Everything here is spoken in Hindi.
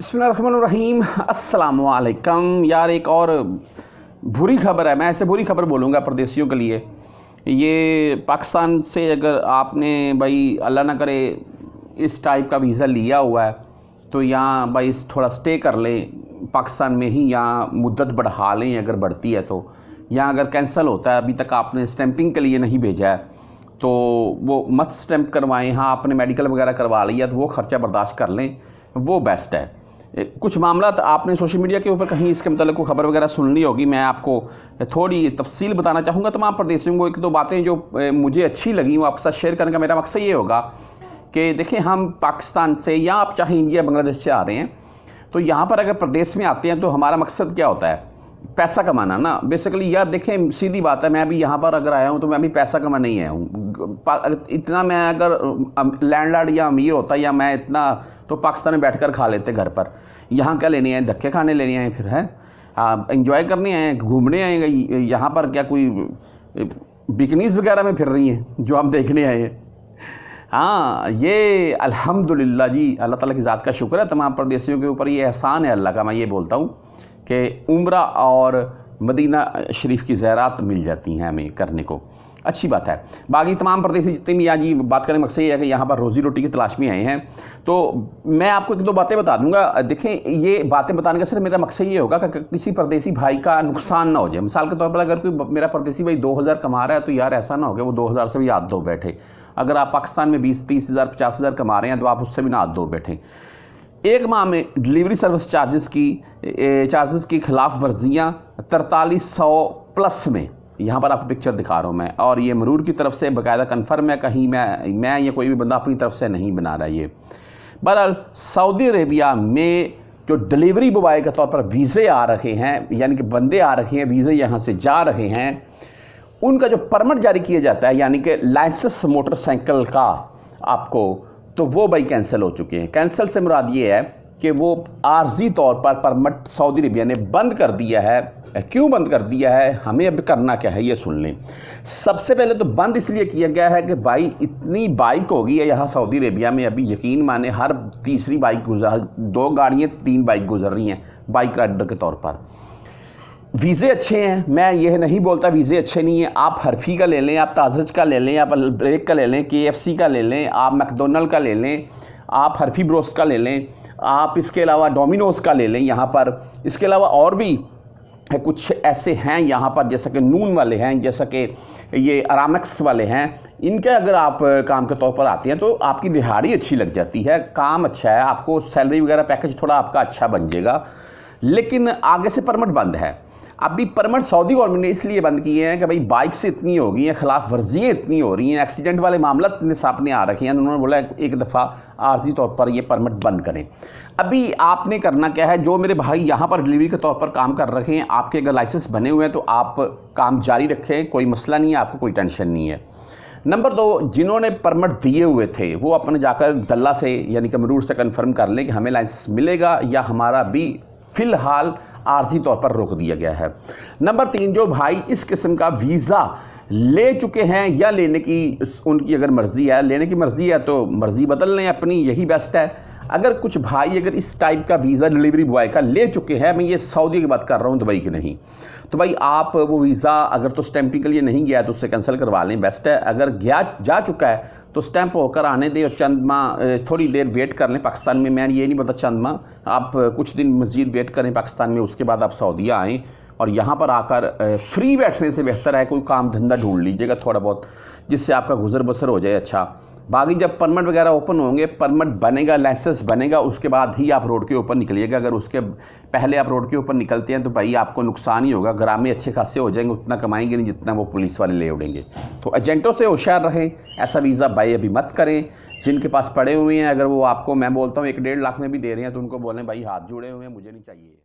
बसमीम असलकम यार, एक और बुरी खबर है। मैं ऐसे बुरी खबर बोलूँगा परदेशियों के लिए। ये पाकिस्तान से अगर आपने भाई, अल्लाह ना करे, इस टाइप का वीज़ा लिया हुआ है तो यहाँ भाई, थोड़ा स्टे कर लें। पाकिस्तान में ही यहाँ मुद्दत बढ़ा लें अगर बढ़ती है तो। यहाँ अगर कैंसिल होता है, अभी तक आपने स्टैंपिंग के लिए नहीं भेजा है तो वो मत स्टैंप करवाएँ। हाँ आपने मेडिकल वगैरह करवा लिया तो वो ख़र्चा बर्दाश्त कर लें। वो बेस्ट है। कुछ मामला आपने सोशल मीडिया के ऊपर कहीं इसके मतलब को खबर वगैरह सुन ली होगी? मैं आपको थोड़ी तफसील बताना चाहूँगा तमाम प्रदेशों को। एक दो बातें जो मुझे अच्छी लगी वो आपके साथ शेयर करने का मेरा मकसद ये होगा कि देखें हम पाकिस्तान से या आप चाहे इंडिया बांग्लादेश से आ रहे हैं तो यहाँ पर अगर प्रदेश में आते हैं तो हमारा मकसद क्या होता है? पैसा कमाना ना। बेसिकली यार देखें, सीधी बात है, मैं अभी यहाँ पर अगर आया हूँ तो मैं अभी पैसा कमाने नहीं आया हूँ। इतना मैं अगर लैंडलॉर्ड या अमीर होता या मैं इतना तो पाकिस्तान में बैठकर खा लेते घर पर। यहाँ क्या लेने आए? धक्के खाने लेने आए फिर, हैं? इंजॉय करने आए, घूमने आए यहाँ पर क्या कोई बिकनीस वगैरह में फिर रही हैं, जो हम देखने आए हैं? हाँ ये अल्हम्दुलिल्लाह जी, अल्लाह ताला की ज़ात का शुक्र है, तमाम प्रदेशियों के ऊपर ये एहसान है, अल्लाह का, मैं ये बोलता हूँ। कि उम्र और मदीना शरीफ की ज़ैरात मिल जाती हैं हमें करने को। अच्छी बात है। बाकी तमाम प्रदेशी जितने भी आज बात करने मकसद ये है कि यहाँ पर रोज़ी रोटी की तलाश में आए हैं। तो मैं आपको एक दो बातें बता दूँगा। देखें, ये बातें बताने का सिर्फ़ मेरा मकसद ये होगा कि किसी परदेसी भाई का नुकसान ना हो जाए। मिसाल के तौर पर अगर कोई मेरा परदेसी भाई दो हज़ार कमा रहा है तो यार ऐसा ना हो गया वो दो हज़ार से भी हाथ धो बैठे। अगर आप पाकिस्तान में बीस, तीस हज़ार, पचास हज़ार कमा रहे हैं तो आप उससे भी ना हाथ धो बैठे। एक माह में डिलीवरी सर्विस चार्जेस की चार्जेस की खिलाफ वर्जियाँ तरतालीस सौ प्लस में। यहाँ पर आपको पिक्चर दिखा रहा हूँ मैं। और ये मरूर की तरफ़ से बाकायदा कन्फर्म है, कहीं मैं मैं या कोई भी बंदा अपनी तरफ़ से नहीं बना रहा ये। बहरहाल सऊदी अरेबिया में जो डिलीवरी बॉय के तौर पर वीज़े आ रहे हैं, यानी कि बंदे आ रहे हैं वीज़े यहाँ से जा रहे हैं, उनका जो परमिट जारी किया जाता है, यानी कि लाइसेंस मोटरसाइकिल का आपको तो वो भाई कैंसिल हो चुके हैं। कैंसिल से मुराद ये है कि वो आर्जी तौर पर परमट सऊदी अरबिया ने बंद कर दिया है। क्यों बंद कर दिया है? हमें अब करना क्या है? ये सुन लें। सबसे पहले तो बंद इसलिए किया गया है कि भाई इतनी बाइक होगी है यहाँ सऊदी अरेबिया में अभी यकीन माने हर तीसरी बाइक गुजर, दो गाड़ियाँ, तीन बाइक गुजर रही हैं बाइक राइडर के तौर पर। वीज़े अच्छे हैं, मैं यह नहीं बोलता वीज़े अच्छे नहीं हैं, आप हरफी का ले लें, आप ताजज का ले लें, आप ब्रेक का ले लें के एफ़ सी का ले लें, आप मैकडोनल्ड का ले लें, आप हरफी ब्रोस्ट का ले लें, आप इसके अलावा डोमिनोज़ का ले लें यहाँ पर। इसके अलावा और भी है, कुछ ऐसे हैं यहाँ पर, जैसा कि नून वाले हैं, जैसा कि ये अरामक्स वाले हैं। इनके अगर आप काम के तौर पर आते हैं तो आपकी दिहाड़ी अच्छी लग जाती है, काम अच्छा है, आपको सैलरी वगैरह पैकेज थोड़ा आपका अच्छा बन जाएगा। लेकिन आगे से परमिट बंद है। अभी परमिट सऊदी गवर्नमेंट ने इसलिए बंद किए हैं कि भाई बाइक से इतनी हो गई हैं, खिलाफ वर्जियाँ इतनी हो रही हैं, एक्सीडेंट वाले मामला इतने सामने आ रखे हैं, उन्होंने बोला एक दफ़ा आर्जी तौर पर ये परमिट बंद करें। अभी आपने करना क्या है, जो मेरे भाई यहाँ पर डिलीवरी के तौर पर काम कर रखे हैं, आपके अगर लाइसेंस बने हुए हैं तो आप काम जारी रखें, कोई मसला नहीं है, आपको कोई टेंशन नहीं है। नंबर दो, जिन्होंने परमिट दिए हुए थे, वो अपने जाकर दल्ला से, यानी कि मरूर से कन्फर्म कर लें कि हमें लाइसेंस मिलेगा या हमारा भी फ़िलहाल आर्जी तौर पर रोक दिया गया है। नंबर तीन, जो भाई इस किस्म का वीज़ा ले चुके हैं या लेने की उनकी अगर मर्ज़ी है, लेने की मर्ज़ी है तो मर्ज़ी बदल लें अपनी, यही बेस्ट है। अगर कुछ भाई अगर इस टाइप का वीज़ा डिलीवरी बॉय का ले चुके हैं, मैं ये सऊदी की बात कर रहा हूँ, दुबई की नहीं। तो भाई आप वो वीज़ा अगर तो स्टैंपिंग के लिए नहीं गया तो उससे कैंसिल करवा लें बेस्ट है। अगर गया, जा चुका है तो स्टैंप होकर आने दें और चंद माह थोड़ी देर वेट कर लें पाकिस्तान में। मैं ये नहीं पता चंद माह आप कुछ दिन मज़ीद वेट करें पाकिस्तान में, उसके बाद आप सऊदिया आएँ और यहाँ पर आकर फ्री बैठने से बेहतर है, कोई काम धंधा ढूंढ लीजिएगा थोड़ा बहुत, जिससे आपका गुजर बसर हो जाए अच्छा। बाकी जब परमिट वगैरह ओपन होंगे परमिट बनेगा लाइसेंस बनेगा, उसके बाद ही आप रोड के ऊपर निकलिएगा। अगर उसके पहले आप रोड के ऊपर निकलते हैं तो भाई आपको नुकसान ही होगा। ग्रामे अच्छे खासे हो जाएँगे, उतना कमाएँगे नहीं जितना वो पुलिस वाले ले उड़ेंगे। तो एजेंटों से होशियार रहें, ऐसा वीज़ा भाई अभी मत करें। जिनके पास पड़े हुए हैं, अगर वो आपको, मैं बोलता हूँ, एक डेढ़ लाख में भी दे रहे हैं तो उनको बोलें, भाई हाथ जुड़े हुए हैं, मुझे नहीं चाहिए।